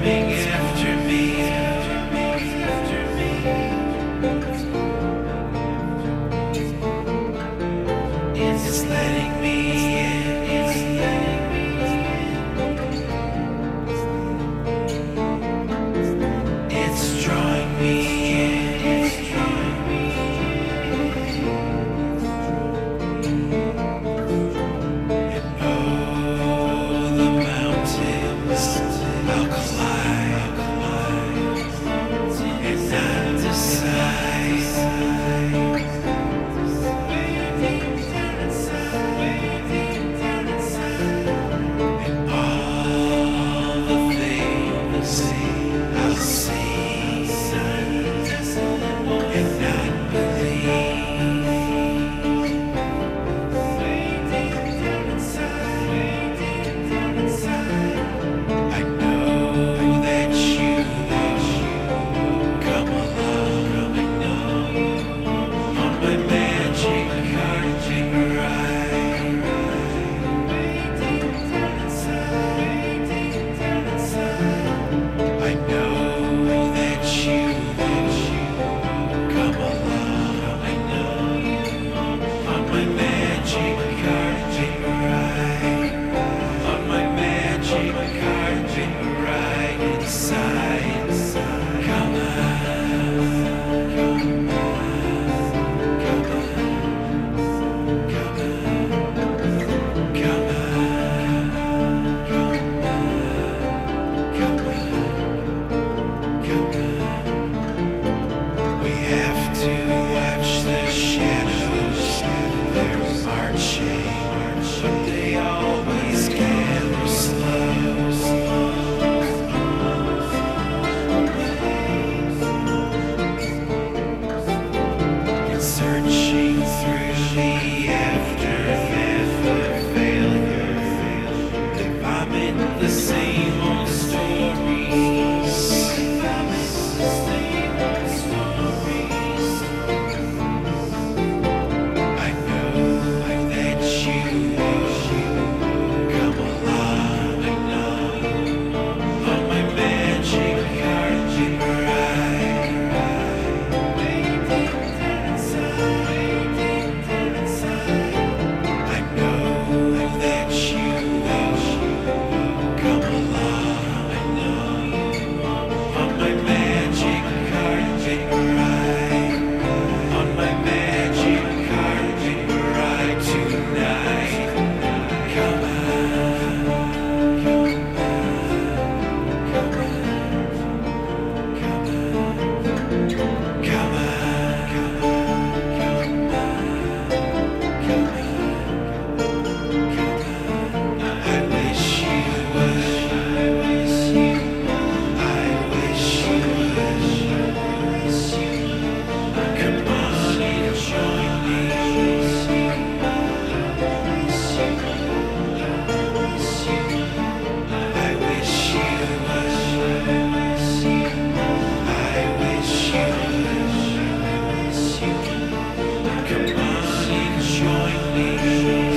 dreaming Come on and join me.